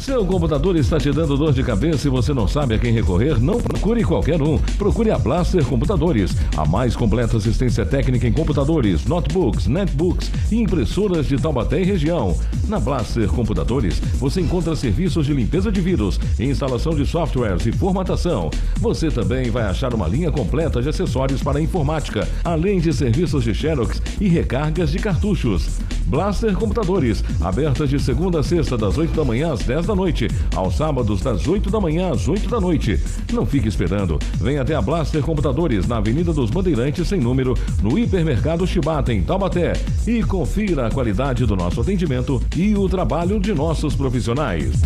Seu computador está te dando dor de cabeça e você não sabe a quem recorrer? Não procure qualquer um. Procure a Blaster Computadores, a mais completa assistência técnica em computadores, notebooks, netbooks e impressoras de Taubaté e região. Na Blaster Computadores, você encontra serviços de limpeza de vírus, instalação de softwares e formatação. Você também vai achar uma linha completa de acessórios para informática, além de serviços de Xerox e recargas de cartuchos. Blaster Computadores, abertas de segunda a sexta, das 8 da manhã às 10 da noite, aos sábados, das 8 da manhã às 8 da noite. Não fique esperando. Venha até a Blaster Computadores, na Avenida dos Bandeirantes, sem número, no Hipermercado Chibata, em Taubaté. E confira a qualidade do nosso atendimento e o trabalho de nossos profissionais.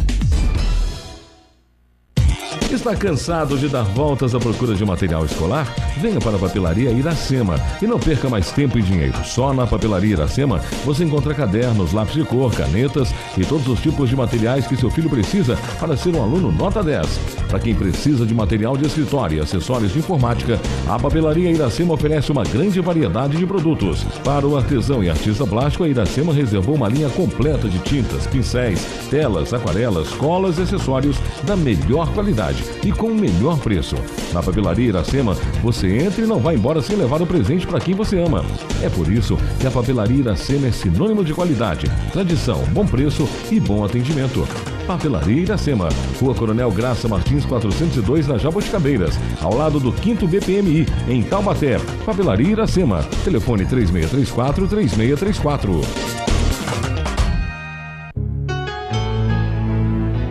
Está cansado de dar voltas à procura de material escolar? Venha para a Papelaria Iracema e não perca mais tempo e dinheiro. Só na Papelaria Iracema você encontra cadernos, lápis de cor, canetas e todos os tipos de materiais que seu filho precisa para ser um aluno nota 10. Para quem precisa de material de escritório e acessórios de informática, a Papelaria Iracema oferece uma grande variedade de produtos. Para o artesão e artista plástico, a Iracema reservou uma linha completa de tintas, pincéis, telas, aquarelas, colas e acessórios da melhor qualidade e com o melhor preço. Na Papelaria Iracema, você entra e não vai embora sem levar o presente para quem você ama. É por isso que a Papelaria Iracema é sinônimo de qualidade, tradição, bom preço e bom atendimento. Papelaria Iracema, Rua Coronel Graça Martins 402, na Jaboticabeiras, ao lado do 5 BPMI, em Taubaté. Papelaria Iracema, telefone 3634 3634.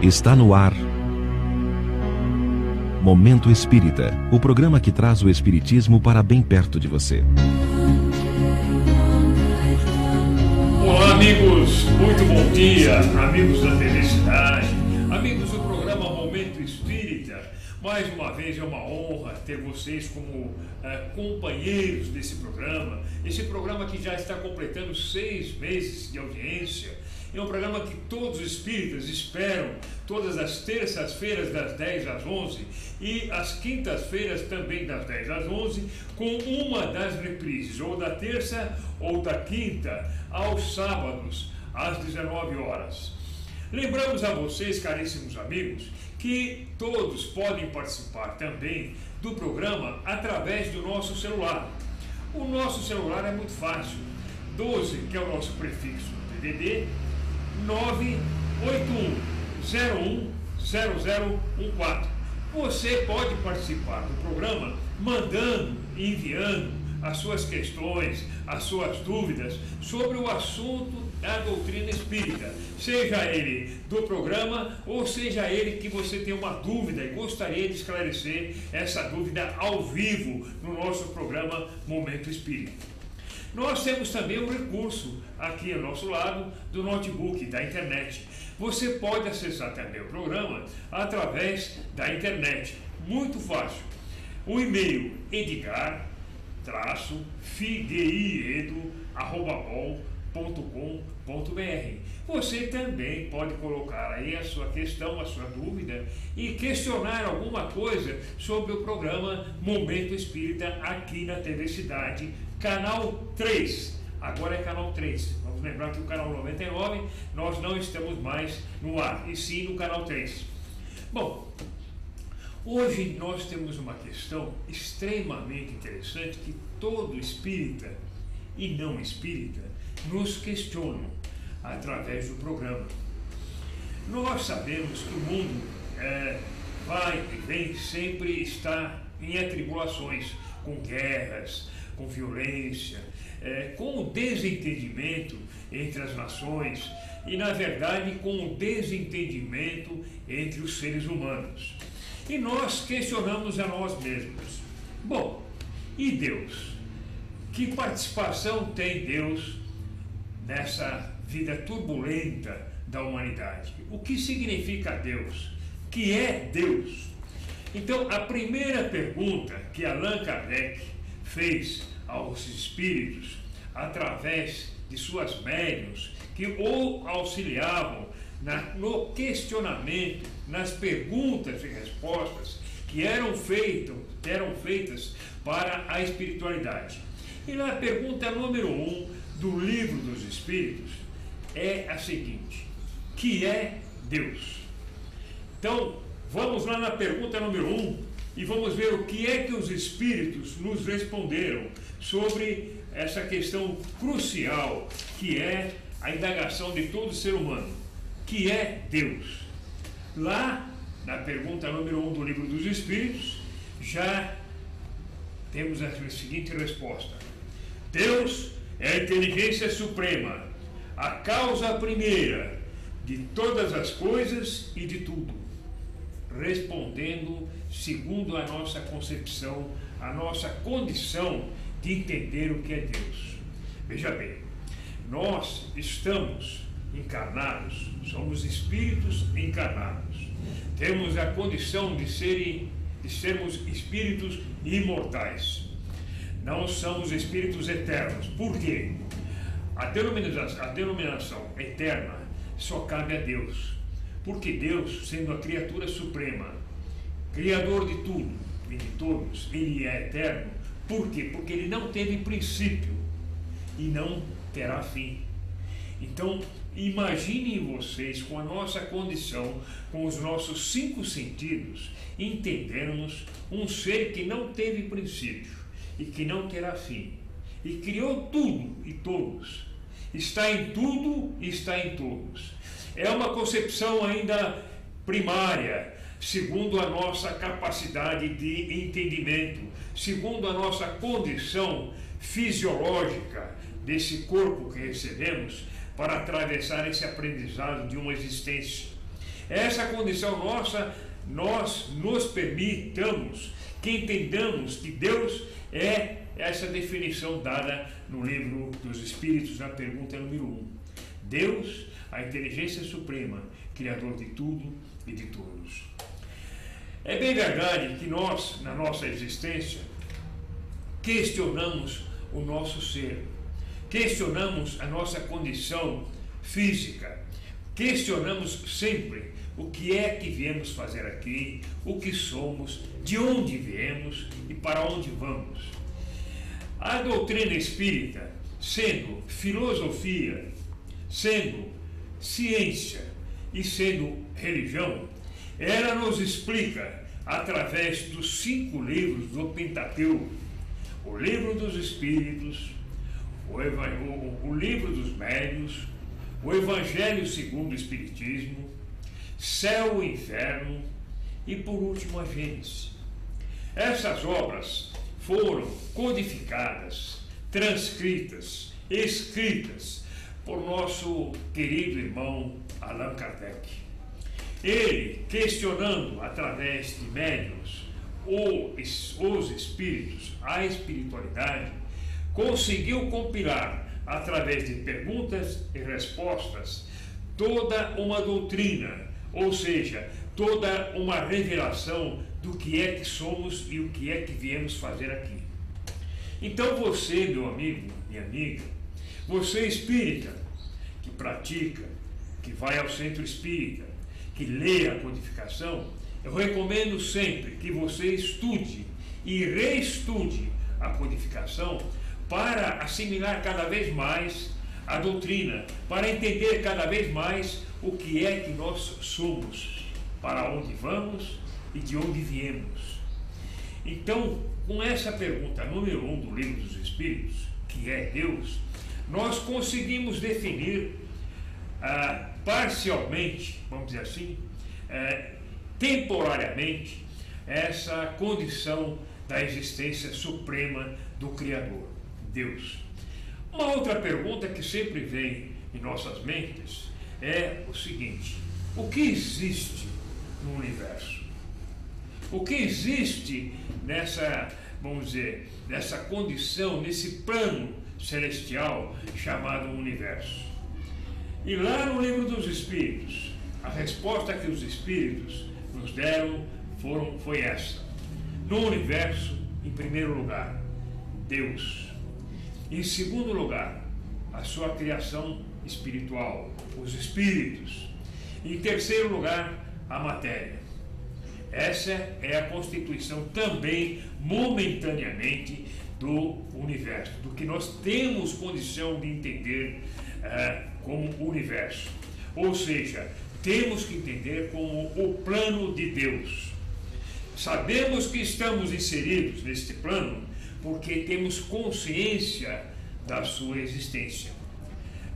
Está no ar Momento Espírita, o programa que traz o Espiritismo para bem perto de você. Olá, amigos, muito bom dia, amigos da TV Cidade, amigos do programa Momento Espírita. Mais uma vez é uma honra ter vocês como eh, companheiros desse programa, esse programa que já está completando seis meses de audiência é um programa que todos os espíritas esperam todas as terças-feiras das 10 às 11 e as quintas-feiras também das 10 às 11, com uma das reprises, ou da terça ou da quinta, aos sábados, às 19 horas. Lembramos a vocês, caríssimos amigos, que todos podem participar também do programa através do nosso celular. O nosso celular é muito fácil. 12, que é o nosso prefixo DDD, 981010014. Você pode participar do programa mandando, enviando as suas questões, as suas dúvidas sobre o assunto da doutrina espírita, seja ele do programa ou seja ele que você tem uma dúvida e gostaria de esclarecer essa dúvida ao vivo no nosso programa Momento Espírita. Nós temos também um recurso aqui ao nosso lado do notebook, da internet. Você pode acessar também o programa através da internet. Muito fácil. O e-mail edgar figueiedo.com.br. Você também pode colocar aí a sua questão, a sua dúvida e questionar alguma coisa sobre o programa Momento Espírita aqui na TV Cidade Canal 3. Agora é canal 3. Vamos lembrar que o canal 99 nós não estamos mais no ar, e sim no canal 3. Bom, hoje nós temos uma questão extremamente interessante que todo espírita e não espírita nos questionam através do programa. Nós sabemos que o mundo é, vai e vem, sempre está em atribulações, com guerras, com violência, é, com o desentendimento entre as nações e, na verdade, com o desentendimento entre os seres humanos. E nós questionamos a nós mesmos: bom, e Deus? Que participação tem Deus nessa vida turbulenta da humanidade? O que significa Deus? Que é Deus? Então, a primeira pergunta que Allan Kardec fez aos espíritos através de suas médiuns que o auxiliavam na, no questionamento, nas perguntas e respostas que eram, feito, eram feitas para a espiritualidade. E na pergunta número um do livro dos Espíritos é a seguinte: que é Deus? Então, vamos lá na pergunta número 1 um, e vamos ver o que é que os espíritos nos responderam sobre essa questão crucial que é a indagação de todo ser humano, que é Deus. Lá, na pergunta número 1 um do livro dos Espíritos, já temos a seguinte resposta: Deus é a inteligência suprema, a causa primeira de todas as coisas e de tudo, respondendo segundo a nossa concepção, a nossa condição de entender o que é Deus. Veja bem, nós estamos encarnados, somos espíritos encarnados. Temos a condição de, serem, de sermos espíritos imortais. Não somos espíritos eternos. Por quê? A denominação, a denominação eterna só cabe a Deus. Porque Deus, sendo a criatura suprema, Criador de tudo e de todos, Ele é eterno. Por quê? Porque Ele não teve princípio e não terá fim. Então, imaginem vocês com a nossa condição, com os nossos cinco sentidos, entendermos um ser que não teve princípio e que não terá fim, e criou tudo e todos, está em tudo e está em todos. É uma concepção ainda primária, segundo a nossa capacidade de entendimento, segundo a nossa condição fisiológica desse corpo que recebemos para atravessar esse aprendizado de uma existência. Essa condição nossa, nós nos permitamos que entendamos que Deus é essa definição dada no livro dos Espíritos, na pergunta número 1. Deus, a inteligência suprema, Criador de tudo e de todos. É bem verdade que nós, na nossa existência, questionamos o nosso ser, questionamos a nossa condição física, questionamos sempre o que é que viemos fazer aqui, o que somos, de onde viemos e para onde vamos. A doutrina espírita, sendo filosofia, sendo ciência e sendo religião, ela nos explica, através dos cinco livros do Pentateuco, o livro dos Espíritos, o, o, o livro dos Médios, o Evangelho segundo o Espiritismo, Céu e Inferno e, por último, a Gênesis. Essas obras foram codificadas, transcritas, escritas por nosso querido irmão Allan Kardec. Ele, questionando através de médiums os espíritos, a espiritualidade, conseguiu compilar, através de perguntas e respostas, toda uma doutrina, ou seja, toda uma revelação do que é que somos e o que é que viemos fazer aqui. Então você, meu amigo, minha amiga, você espírita, que pratica, que vai ao centro espírita, que lê a codificação, eu recomendo sempre que você estude e reestude a codificação para assimilar cada vez mais a doutrina, para entender cada vez mais o que é que nós somos, para onde vamos e de onde viemos. Então, com essa pergunta número um do Livro dos Espíritos, que é Deus, nós conseguimos definir ah, parcialmente, vamos dizer assim, é, temporariamente, essa condição da existência suprema do Criador, Deus. Uma outra pergunta que sempre vem em nossas mentes é o seguinte: o que existe no universo? O que existe nessa, vamos dizer, nessa condição, nesse plano celestial chamado universo? E lá no livro dos Espíritos, a resposta que os Espíritos nos deram foram, foi essa. No universo, em primeiro lugar, Deus. Em segundo lugar, a sua criação espiritual, os espíritos. Em terceiro lugar, a matéria. Essa é a constituição também, momentaneamente, do universo, do que nós temos condição de entender uh, como universo. Ou seja, temos que entender como o plano de Deus. Sabemos que estamos inseridos neste plano porque temos consciência da sua existência.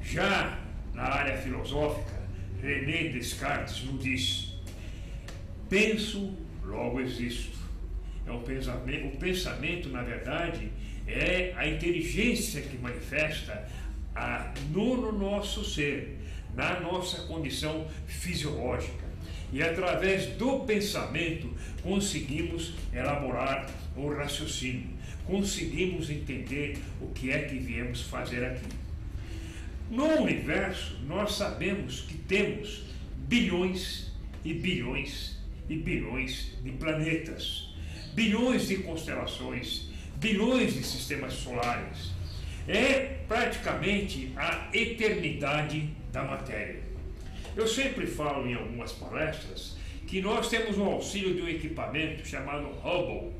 Já na área filosófica, René Descartes nos diz: penso, logo existo. É um pensamento, o pensamento, na verdade, é a inteligência que manifesta a, no nosso ser, na nossa condição fisiológica. E através do pensamento conseguimos elaborar o raciocínio, conseguimos entender o que é que viemos fazer aqui. No universo, nós sabemos que temos bilhões e bilhões e bilhões de planetas, bilhões de constelações, bilhões de sistemas solares. É praticamente a eternidade da matéria. Eu sempre falo em algumas palestras que nós temos o auxílio de um equipamento chamado Hubble,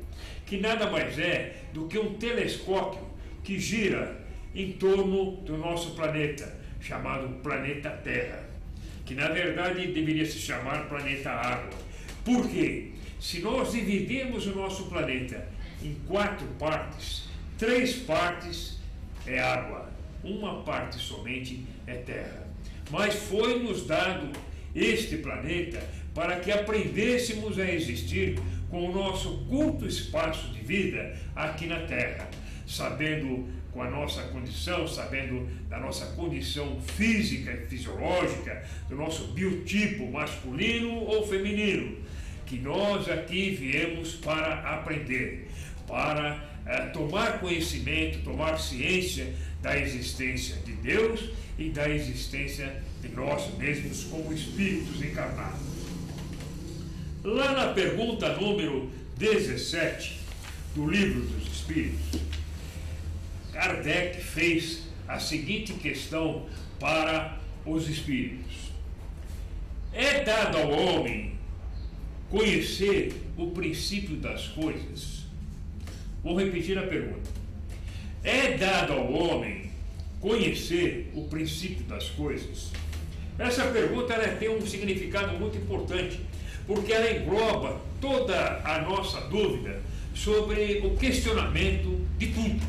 que nada mais é do que um telescópio que gira em torno do nosso planeta, chamado planeta Terra, que na verdade deveria se chamar planeta Água. Por quê? Se nós dividirmos o nosso planeta em quatro partes, três partes é água, uma parte somente é terra. Mas foi nos dado este planeta para que aprendêssemos a existir com o nosso curto espaço de vida aqui na Terra, sabendo com a nossa condição, sabendo da nossa condição física e fisiológica, do nosso biotipo masculino ou feminino, que nós aqui viemos para aprender, para é, tomar conhecimento, tomar ciência da existência de Deus e da existência de nós mesmos como espíritos encarnados. Lá na pergunta número 17 do Livro dos Espíritos, Kardec fez a seguinte questão para os espíritos: É dado ao homem conhecer o princípio das coisas? Vou repetir a pergunta. É dado ao homem conhecer o princípio das coisas? Essa pergunta ela tem um significado muito importante, porque ela engloba toda a nossa dúvida sobre o questionamento de tudo.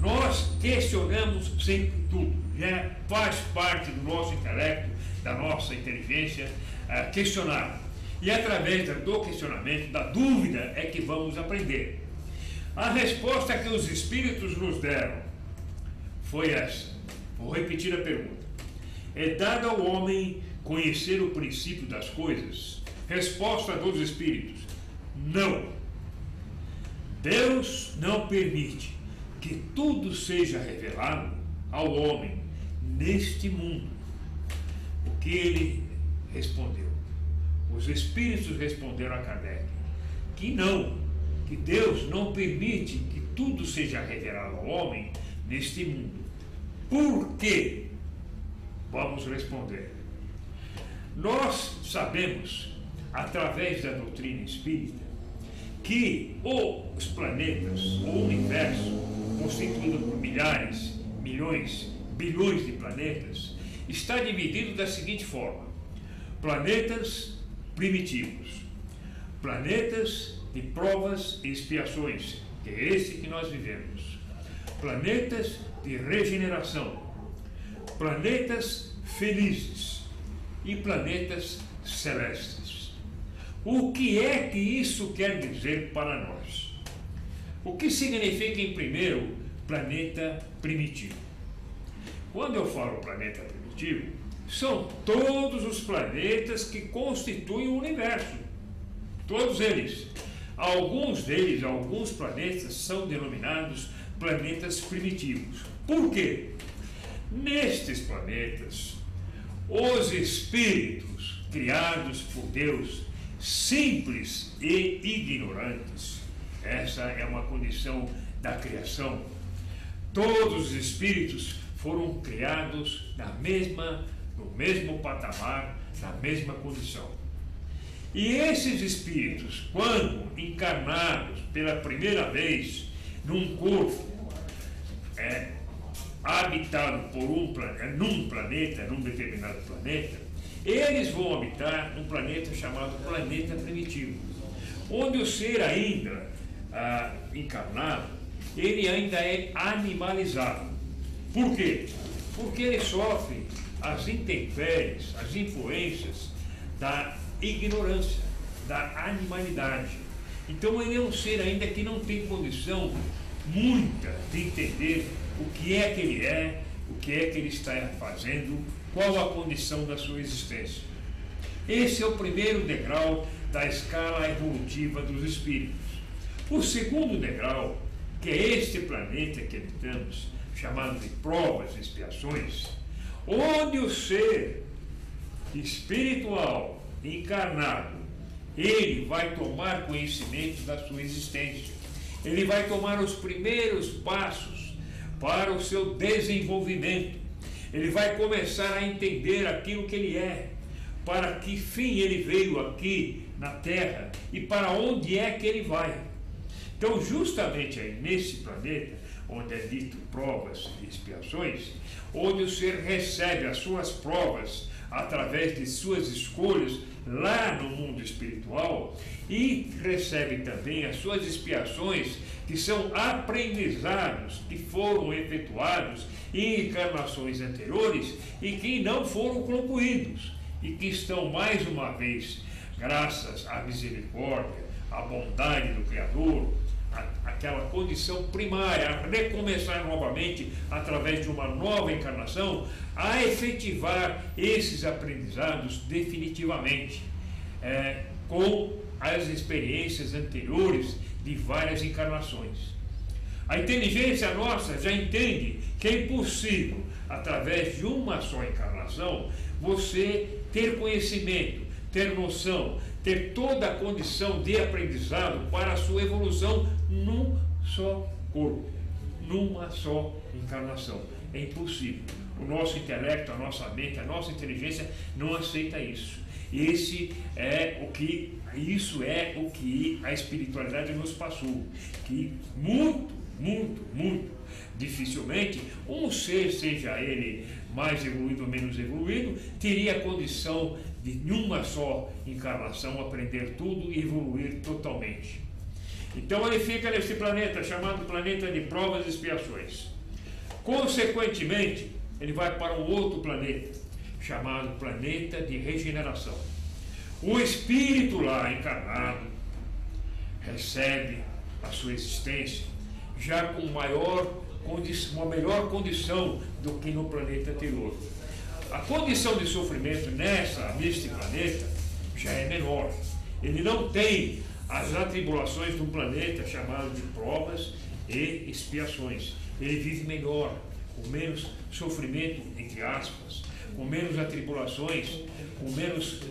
Nós questionamos sempre tudo, já faz parte do nosso intelecto, da nossa inteligência, uh, questionar. E através do questionamento, da dúvida, é que vamos aprender. A resposta que os espíritos nos deram foi essa. Vou repetir a pergunta. É dado ao homem conhecer o princípio das coisas? Resposta dos espíritos: não. Deus não permite que tudo seja revelado ao homem neste mundo. O que ele respondeu? Os espíritos responderam a Kardec que não, que Deus não permite que tudo seja revelado ao homem neste mundo. Por quê? Vamos responder. Nós sabemos, através da doutrina espírita, que os planetas, o universo, constituído por milhares, milhões, bilhões de planetas, está dividido da seguinte forma: planetas primitivos, planetas de provas e expiações, que é esse que nós vivemos, planetas de regeneração, planetas felizes e planetas celestes. O que é que isso quer dizer para nós? O que significa, em primeiro, planeta primitivo? Quando eu falo planeta primitivo, são todos os planetas que constituem o universo. Todos eles. Alguns deles, alguns planetas, são denominados planetas primitivos. Por quê? Nestes planetas, os espíritos criados por Deus, simples e ignorantes, essa é uma condição da criação. Todos os espíritos foram criados na mesma, no mesmo patamar, na mesma condição. E esses espíritos, quando encarnados pela primeira vez num corpo é, habitado por um planeta, num planeta, num determinado planeta, eles vão habitar um planeta chamado planeta primitivo, onde o ser ainda ah, encarnado, ele ainda é animalizado. Por quê? Porque ele sofre as intempéries, as influências da ignorância, da animalidade. Então ele é um ser ainda que não tem condição muita de entender o que é que ele é, o que é que ele está fazendo, qual a condição da sua existência. Esse é o primeiro degrau da escala evolutiva dos espíritos. O segundo degrau, que é este planeta que habitamos, chamado de provas e expiações, onde o ser espiritual encarnado, ele vai tomar conhecimento da sua existência. Ele vai tomar os primeiros passos para o seu desenvolvimento. Ele vai começar a entender aquilo que ele é, para que fim ele veio aqui na terra e para onde é que ele vai. Então, justamente aí nesse planeta, onde é dito provas e expiações, onde o ser recebe as suas provas através de suas escolhas lá no mundo espiritual e recebe também as suas expiações, que são aprendizados que foram efetuados em encarnações anteriores e que não foram concluídos e que estão mais uma vez, graças à misericórdia, à bondade do Criador, aquela condição primária, a recomeçar novamente através de uma nova encarnação, a efetivar esses aprendizados definitivamente, é, com as experiências anteriores de várias encarnações. A inteligência nossa já entende que é impossível, através de uma só encarnação, você ter conhecimento, ter noção, ter toda a condição de aprendizado para a sua evolução num só corpo, numa só encarnação. É impossível. O nosso intelecto, a nossa mente, a nossa inteligência não aceita isso. Esse é o que isso é o que a espiritualidade nos passou, que muito, muito, muito dificilmente um ser, seja ele mais evoluído ou menos evoluído, teria condição de, em uma só encarnação, aprender tudo e evoluir totalmente. Então ele fica nesse planeta chamado planeta de provas e expiações. Consequentemente, ele vai para um outro planeta chamado planeta de regeneração. O espírito lá encarnado recebe a sua existência já com maior uma melhor condição do que no planeta anterior. A condição de sofrimento nessa, neste planeta já é menor. Ele não tem as atribulações um planeta chamado de provas e expiações. Ele vive melhor, com menos sofrimento, entre aspas, com menos atribulações, com menos,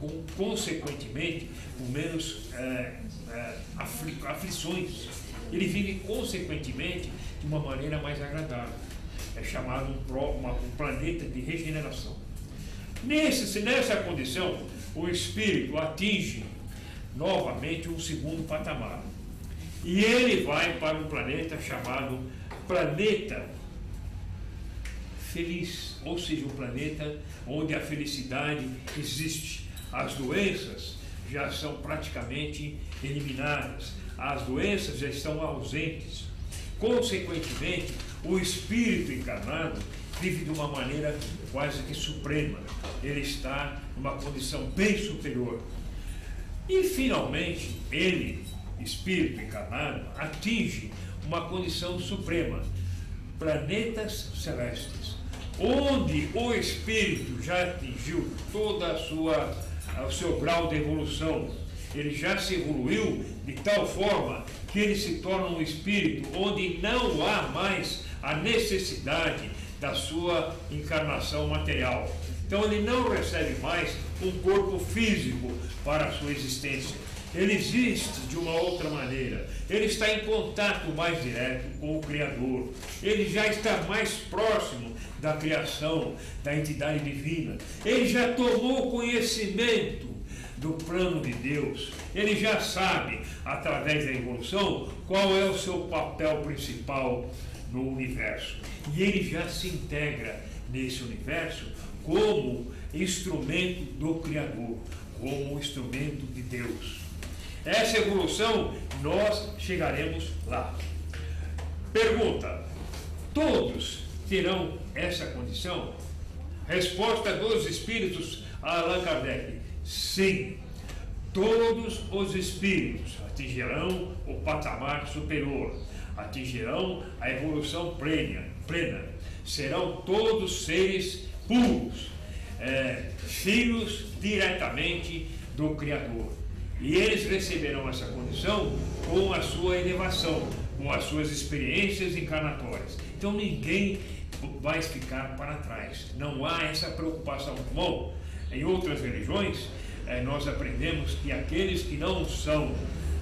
com, consequentemente, com menos é, é, afli, aflições. Ele vive, consequentemente, de uma maneira mais agradável. É chamado um, uma, um planeta de regeneração. Nesse, nessa condição, o espírito atinge novamente um segundo patamar. E ele vai para um planeta chamado planeta feliz, ou seja, um planeta onde a felicidade existe. As doenças já são praticamente eliminadas, as doenças já estão ausentes. Consequentemente, o espírito encarnado vive de uma maneira quase que suprema. Ele está numa condição bem superior. E finalmente, ele, espírito encarnado, atinge uma condição suprema, planetas celestes, onde o espírito já atingiu toda a sua o seu grau de evolução. Ele já se evoluiu de tal forma que ele se torna um espírito onde não há mais a necessidade da sua encarnação material. Então ele não recebe mais um corpo físico para a sua existência. Ele existe de uma outra maneira. Ele está em contato mais direto com o Criador. Ele já está mais próximo da criação, da entidade divina. Ele já tomou conhecimento do plano de Deus. Ele já sabe, através da evolução, qual é o seu papel principal no universo. E ele já se integra nesse universo como instrumento do Criador, como instrumento de Deus. Essa evolução nós chegaremos lá. Pergunta: todos terão essa condição? Resposta dos espíritos a Allan Kardec: sim. Todos os espíritos atingirão o patamar superior, atingirão a evolução plena, plena. serão todos seres puros, é, filhos diretamente do Criador. E eles receberão essa condição com a sua elevação, com as suas experiências encarnatórias. Então ninguém vai ficar para trás. Não há essa preocupação. Bom, em outras religiões, eh, nós aprendemos que aqueles que não são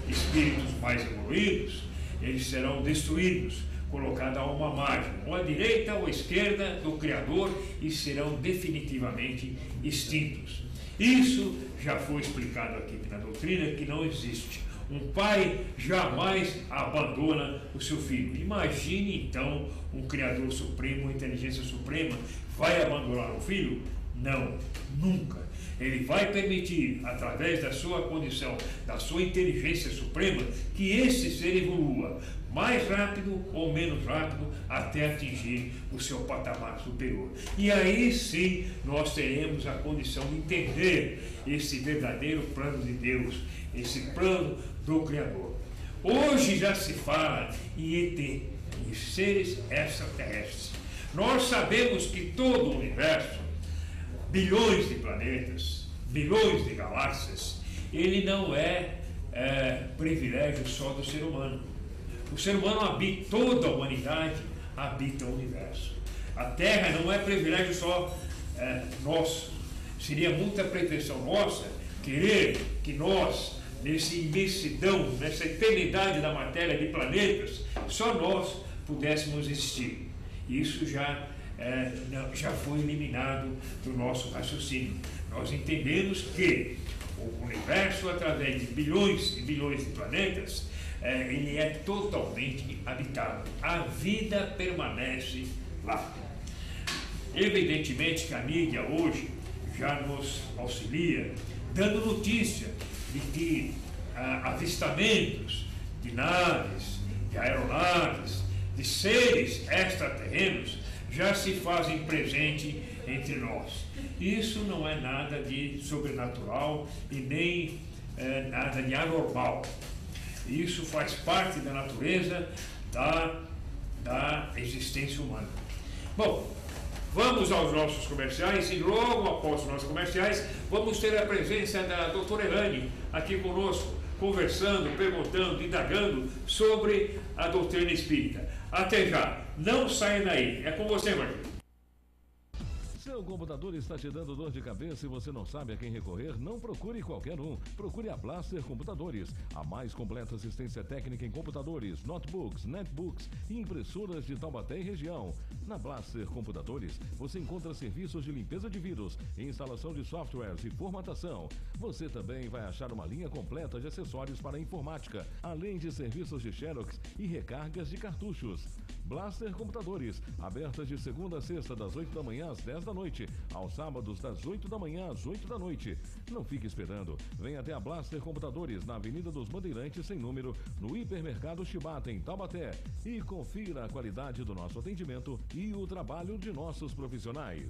espíritos mais evoluídos, eles serão destruídos, colocados a uma margem, ou à direita ou à esquerda do Criador, e serão definitivamente extintos. Isso já foi explicado aqui na doutrina que não existe. Um pai jamais abandona o seu filho. Imagine então um Criador Supremo, uma inteligência suprema, vai abandonar o filho? Não, nunca. Ele vai permitir, através da sua condição, da sua inteligência suprema, que esse ser evolua mais rápido ou menos rápido até atingir o seu patamar superior. E aí sim nós teremos a condição de entender esse verdadeiro plano de Deus, esse plano do Criador. Hoje já se fala em ET, em seres extraterrestres. Nós sabemos que todo o universo, bilhões de planetas, bilhões de galáxias, ele não é, é privilégio só do ser humano. O ser humano habita, toda a humanidade habita o universo. A Terra não é privilégio só é, nosso. Seria muita pretensão nossa querer que nós nessa imensidão, nessa eternidade da matéria de planetas, só nós pudéssemos existir. Isso já, é, já foi eliminado do nosso raciocínio. Nós entendemos que o universo, através de bilhões e bilhões de planetas, é, ele é totalmente habitado. A vida permanece lá. Evidentemente que a mídia hoje já nos auxilia, dando notícia de que ah, avistamentos de naves, de aeronaves, de seres extraterrenos já se fazem presente entre nós. Isso não é nada de sobrenatural e nem é, nada de anormal. Isso faz parte da natureza da, da existência humana. Bom, Vamos aos nossos comerciais e logo após os nossos comerciais vamos ter a presença da doutora Elane aqui conosco, conversando, perguntando, indagando sobre a doutrina espírita. Até já, não saia daí. É com você, Marquinhos. Seu computador está te dando dor de cabeça e você não sabe a quem recorrer? Não procure qualquer um. Procure a Blaster Computadores, a mais completa assistência técnica em computadores, notebooks, netbooks e impressoras de Taubaté e região. Na Blaster Computadores, você encontra serviços de limpeza de vírus, instalação de softwares e formatação. Você também vai achar uma linha completa de acessórios para informática, além de serviços de Xerox e recargas de cartuchos. Blaster Computadores, abertas de segunda a sexta, das 8 da manhã às 10 da noite, aos sábados, das 8 da manhã às 8 da noite. Não fique esperando. Venha até a Blaster Computadores, na Avenida dos Bandeirantes, sem número, no Hipermercado Chibata, em Taubaté. E confira a qualidade do nosso atendimento e o trabalho de nossos profissionais.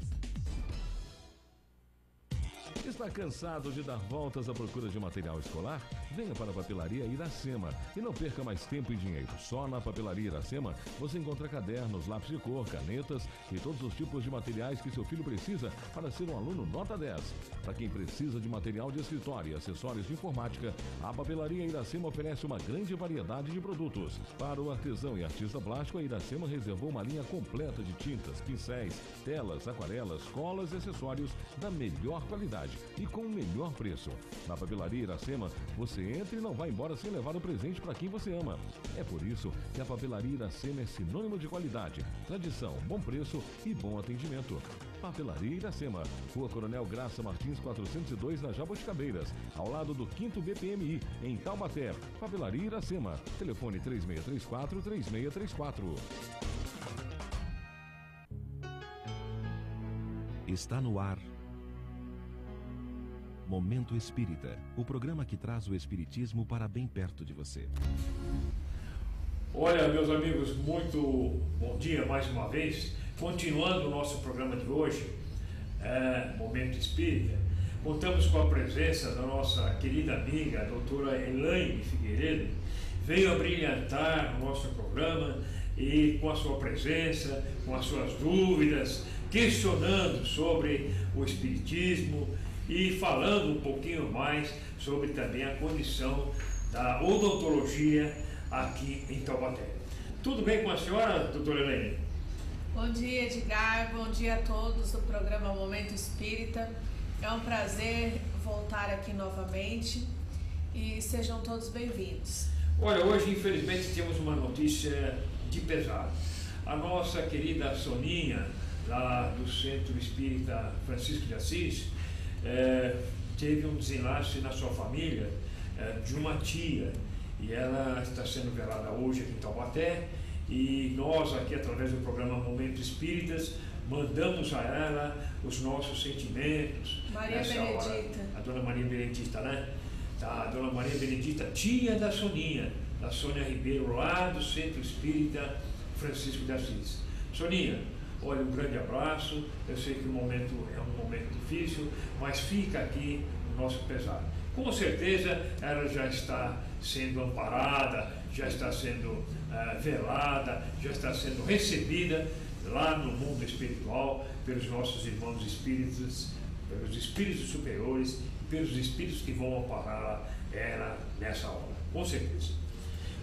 Está cansado de dar voltas à procura de material escolar? Venha para a Papelaria Iracema e não perca mais tempo e dinheiro. Só na Papelaria Iracema você encontra cadernos, lápis de cor, canetas e todos os tipos de materiais que seu filho precisa para ser um aluno nota 10. Para quem precisa de material de escritório e acessórios de informática, a Papelaria Iracema oferece uma grande variedade de produtos. Para o artesão e artista plástico, a Iracema reservou uma linha completa de tintas, pincéis, telas, aquarelas, colas e acessórios da melhor qualidade e com o melhor preço. Na papelaria Iracema, você entra e não vai embora sem levar o presente para quem você ama. É por isso que a papelaria Iracema é sinônimo de qualidade, tradição, bom preço e bom atendimento. Papelaria Iracema, Rua Coronel Graça Martins 402 na Jaboticabeiras, ao lado do 5 BPMI, em Taubaté. Papelaria Iracema, telefone 3634 3634. Está no ar. Momento Espírita o programa que traz o Espiritismo para bem perto de você. Olha, meus amigos, muito bom dia mais uma vez. Continuando o nosso programa de hoje, é, Momento Espírita, contamos com a presença da nossa querida amiga, a doutora Elaine Figueiredo, veio a brilhantar o nosso programa e com a sua presença, com as suas dúvidas, questionando sobre o Espiritismo e falando um pouquinho mais sobre também a condição da odontologia aqui em Taubaté. Tudo bem com a senhora, doutora Helene? Bom dia, Edgar. Bom dia a todos do programa Momento Espírita. É um prazer voltar aqui novamente e sejam todos bem-vindos. Olha, hoje infelizmente temos uma notícia de pesar. A nossa querida Soninha, lá do Centro Espírita Francisco de Assis, é, teve um desenlace na sua família é, de uma tia e ela está sendo velada hoje aqui em Taubaté e nós aqui através do programa Momento Espíritas mandamos a ela os nossos sentimentos. Maria Benedita. Hora, a dona Maria Benedita, né? Tá, a dona Maria Benedita, tia da Soninha, da Sônia Ribeiro, lá do Centro Espírita Francisco de Assis. Soninha, olha, um grande abraço. Eu sei que o momento é um momento difícil, mas fica aqui o nosso pesar. Com certeza ela já está sendo amparada, já está sendo uh, velada, já está sendo recebida lá no mundo espiritual pelos nossos irmãos espíritos, pelos espíritos superiores pelos espíritos que vão amparar ela nessa hora, com certeza.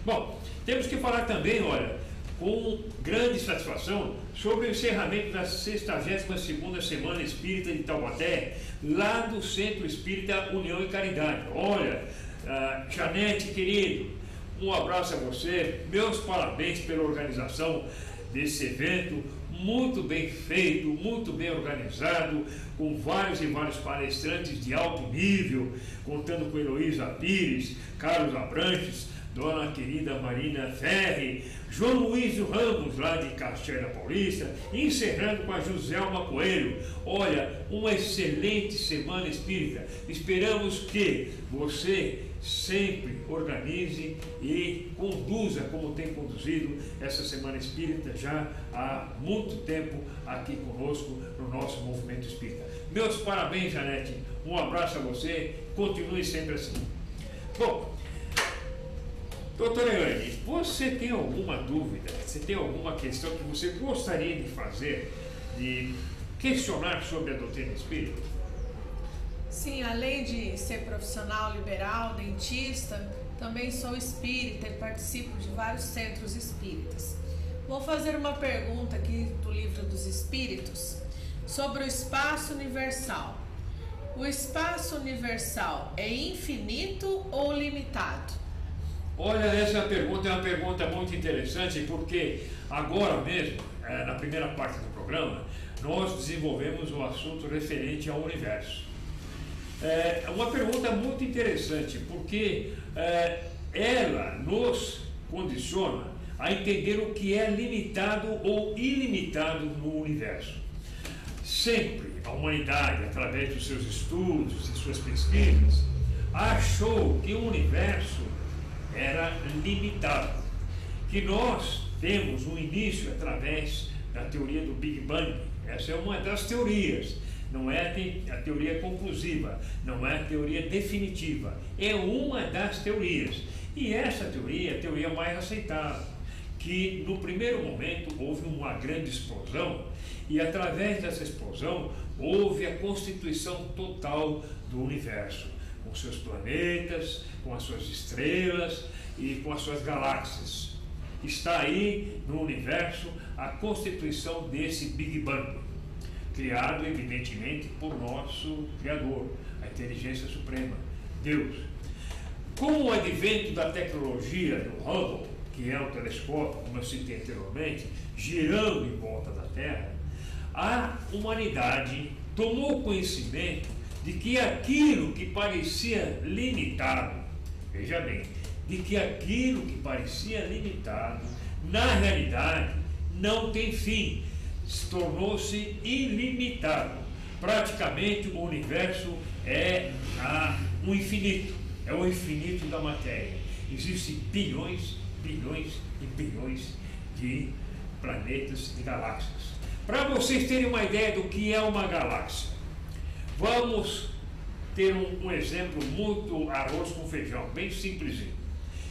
Bom, temos que falar também, olha, com grande satisfação sobre o encerramento da 62ª Semana Espírita de Taubaté, lá do Centro Espírita União e Caridade. Olha, uh, Janete, querido, um abraço a você, meus parabéns pela organização desse evento, muito bem feito, muito bem organizado, com vários e vários palestrantes de alto nível, contando com Heloísa Pires, Carlos Abranches, Dona querida Marina Ferri, João Luiz Ramos, lá de Caxias Paulista, encerrando com a Joselma Coelho. Olha, uma excelente semana espírita. Esperamos que você sempre organize e conduza como tem conduzido essa Semana Espírita já há muito tempo aqui conosco no nosso movimento espírita. Meus parabéns, Janete. Um abraço a você. Continue sempre assim. Bom, doutora Elaine, você tem alguma dúvida? Você tem alguma questão que você gostaria de fazer, de questionar sobre a doutrina espírita? Sim, além de ser profissional liberal, dentista, também sou espírita e participo de vários centros espíritas. Vou fazer uma pergunta aqui do livro dos Espíritos sobre o espaço universal. O espaço universal é infinito ou limitado? Olha, essa pergunta é uma pergunta muito interessante porque agora mesmo, é, na primeira parte do programa, nós desenvolvemos o assunto referente ao universo. É uma pergunta muito interessante, porque é, ela nos condiciona a entender o que é limitado ou ilimitado no universo. Sempre a humanidade, através dos seus estudos e suas pesquisas, achou que o universo era limitado, que nós temos um início através da teoria do Big Bang. Essa é uma das teorias. Não é a teoria conclusiva, não é a teoria definitiva, é uma das teorias. E essa teoria é a teoria mais aceitável, que no primeiro momento houve uma grande explosão. E através dessa explosão houve a constituição total do universo, com seus planetas, com as suas estrelas e com as suas galáxias. Está aí no universo a constituição desse Big Bang criado evidentemente por nosso Criador, a inteligência suprema, Deus. Com o advento da tecnologia do Hubble, que é o telescópio, como eu citei anteriormente, girando em volta da Terra, a humanidade tomou conhecimento de que aquilo que parecia limitado, veja bem, de que aquilo que parecia limitado, na realidade, não tem fim, tornou-se ilimitado. Praticamente o universo é a, o infinito, é o infinito da matéria. Existem bilhões, bilhões e bilhões de planetas e galáxias. Para vocês terem uma ideia do que é uma galáxia, vamos ter um, um exemplo muito arroz com feijão, bem simplesinho.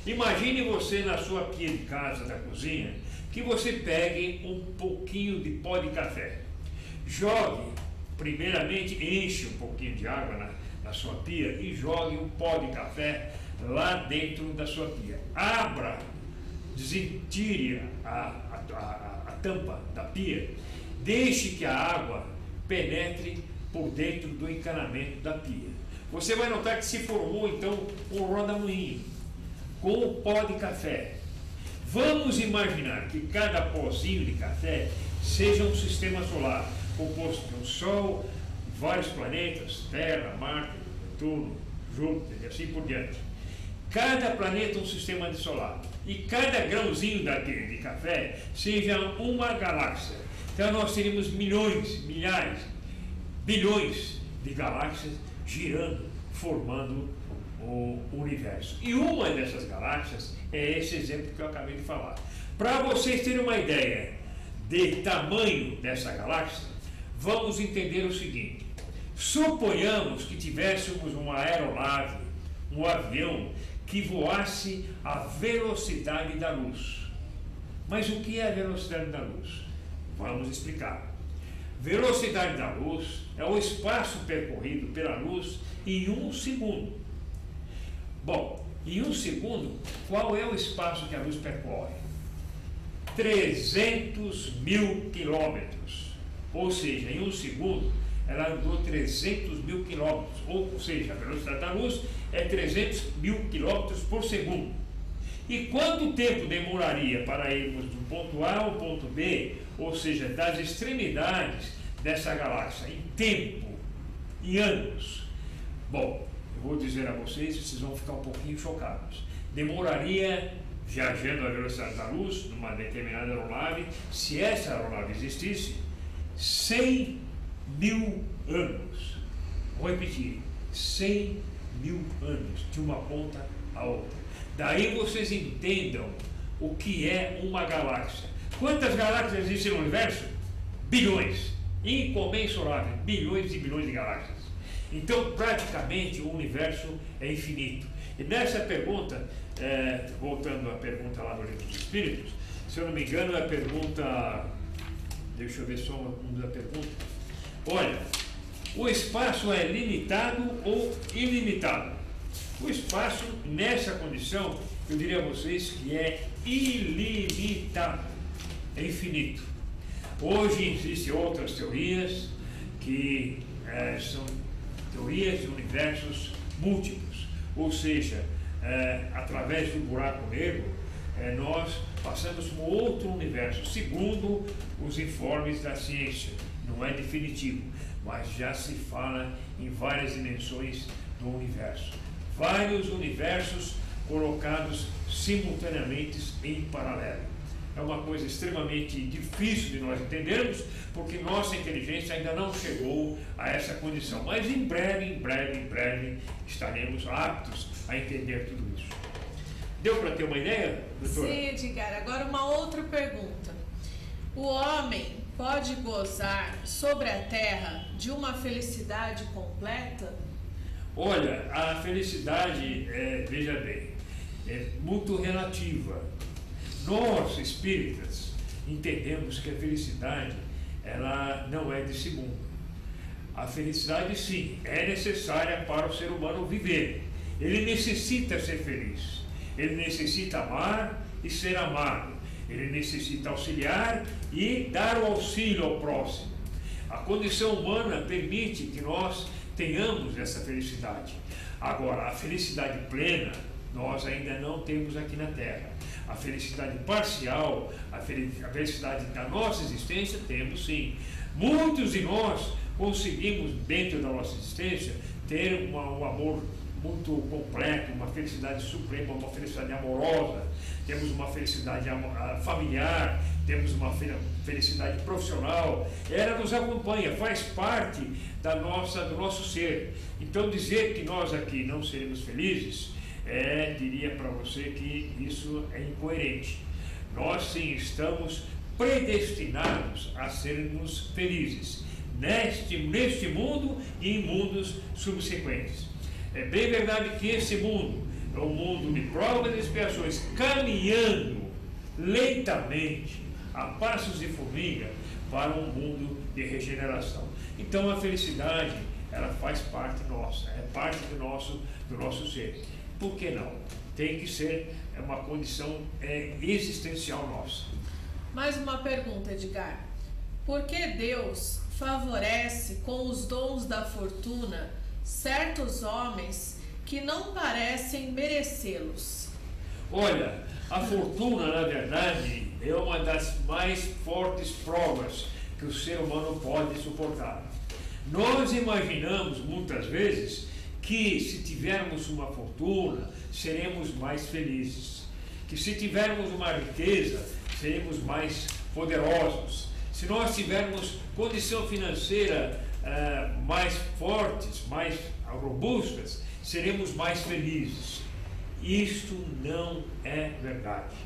Imagine você na sua pia de casa, da cozinha, que você pegue um pouquinho de pó de café. Jogue, primeiramente enche um pouquinho de água na, na sua pia e jogue um pó de café lá dentro da sua pia. Abra, desentire a, a, a, a tampa da pia, deixe que a água penetre por dentro do encanamento da pia. Você vai notar que se formou então um roda-moinho com pó de café. Vamos imaginar que cada pozinho de café seja um sistema solar composto de um Sol, vários planetas, Terra, Marte, Netuno, Júpiter e assim por diante. Cada planeta um sistema solar. E cada grãozinho daquele de café seja uma galáxia. Então nós teríamos milhões, milhares, bilhões de galáxias girando, formando o universo. E uma dessas galáxias é esse exemplo que eu acabei de falar. Para vocês terem uma ideia de tamanho dessa galáxia, vamos entender o seguinte: suponhamos que tivéssemos uma aeronave, um avião que voasse a velocidade da luz. Mas o que é a velocidade da luz? Vamos explicar. Velocidade da luz é o espaço percorrido pela luz em um segundo. Bom, em um segundo, qual é o espaço que a luz percorre? 300 mil quilômetros. Ou seja, em um segundo, ela andou 300 mil quilômetros. Ou seja, a velocidade da luz é 300 mil quilômetros por segundo. E quanto tempo demoraria para irmos do ponto A ao ponto B, ou seja, das extremidades dessa galáxia, em tempo, em anos? Bom, eu vou dizer a vocês, vocês vão ficar um pouquinho chocados. Demoraria, viajando a velocidade da luz, numa determinada aeronave, se essa aeronave existisse, 100 mil anos. Vou repetir, 100 mil anos, de uma ponta a outra. Daí vocês entendam o que é uma galáxia. Quantas galáxias existem no universo? Bilhões. Incomensuráveis. Bilhões e bilhões de galáxias. Então, praticamente, o universo é infinito. E nessa pergunta, é, voltando à pergunta lá do Livro dos Espíritos, se eu não me engano, é a pergunta. Deixa eu ver só uma da pergunta. Olha, o espaço é limitado ou ilimitado? O espaço, nessa condição, eu diria a vocês que é ilimitado, é infinito. Hoje existem outras teorias que é, são teorias de universos múltiplos, ou seja, é, através do buraco negro, é, nós passamos para outro universo, segundo os informes da ciência. Não é definitivo, mas já se fala em várias dimensões do universo. Vários universos colocados simultaneamente em paralelo. É uma coisa extremamente difícil de nós entendermos, porque nossa inteligência ainda não chegou a essa condição. Mas em breve, em breve, em breve, estaremos aptos a entender tudo isso. Deu para ter uma ideia, doutora? Sim, Edgar. Agora uma outra pergunta. O homem pode gozar sobre a terra de uma felicidade completa? Olha, a felicidade, é, veja bem, é muito relativa. Nós, espíritas, entendemos que a felicidade ela não é desse mundo. A felicidade, sim, é necessária para o ser humano viver. Ele necessita ser feliz. Ele necessita amar e ser amado. Ele necessita auxiliar e dar o auxílio ao próximo. A condição humana permite que nós tenhamos essa felicidade. Agora, a felicidade plena nós ainda não temos aqui na Terra. A felicidade parcial, a felicidade da nossa existência, temos sim. Muitos de nós conseguimos, dentro da nossa existência, ter uma, um amor muito completo, uma felicidade suprema, uma felicidade amorosa, temos uma felicidade familiar, temos uma felicidade profissional. Ela nos acompanha, faz parte da nossa, do nosso ser. Então dizer que nós aqui não seremos felizes, é, diria para você que isso é incoerente. Nós sim estamos predestinados a sermos felizes neste, neste mundo e em mundos subsequentes. É bem verdade que esse mundo é um mundo de provas e expiações, caminhando lentamente, a passos de formiga, para um mundo de regeneração. Então a felicidade, ela faz parte nossa, é parte do nosso, do nosso ser. Por que não? Tem que ser uma condição é, existencial nossa. Mais uma pergunta, Edgar. Por que Deus favorece com os dons da fortuna certos homens que não parecem merecê-los? Olha, a fortuna, na verdade, é uma das mais fortes provas que o ser humano pode suportar. Nós imaginamos muitas vezes que se tivermos uma fortuna, seremos mais felizes. Que se tivermos uma riqueza, seremos mais poderosos. Se nós tivermos condição financeira uh, mais fortes, mais robustas, seremos mais felizes. Isto não é verdade,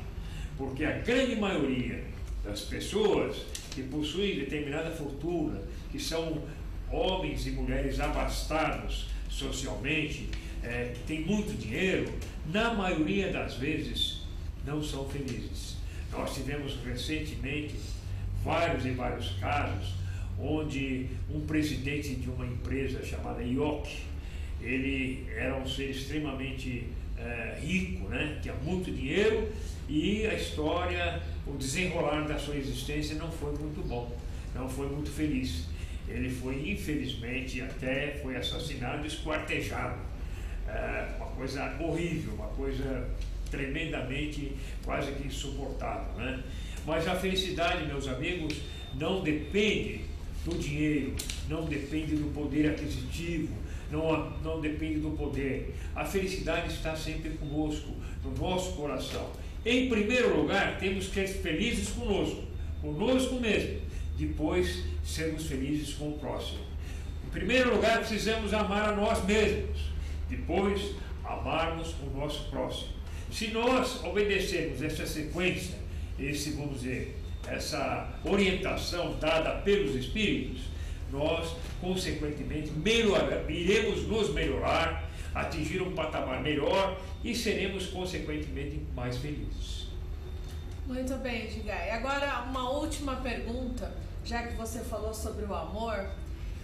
porque a grande maioria das pessoas que possuem determinada fortuna, que são homens e mulheres abastados socialmente, é, que têm muito dinheiro, na maioria das vezes não são felizes. Nós tivemos recentemente vários e vários casos onde um presidente de uma empresa chamada IOC, ele era um ser extremamente é, rico, né? tinha muito dinheiro e a história, o desenrolar da sua existência não foi muito bom, não foi muito feliz. Ele foi, infelizmente, até foi assassinado e esquartejado. É, uma coisa horrível, uma coisa tremendamente, quase que insuportável. Né? Mas a felicidade, meus amigos, não depende do dinheiro, não depende do poder aquisitivo, não, não depende do poder. A felicidade está sempre conosco, no nosso coração. Em primeiro lugar, temos que ser felizes conosco, conosco mesmo. Depois, sermos felizes com o próximo. Em primeiro lugar, precisamos amar a nós mesmos. Depois, amarmos o nosso próximo. Se nós obedecermos essa sequência, esse, vamos dizer, essa orientação dada pelos Espíritos, nós, consequentemente, iremos nos melhorar, atingir um patamar melhor e seremos, consequentemente, mais felizes. Muito bem, Edgar. E agora, uma última pergunta, já que você falou sobre o amor,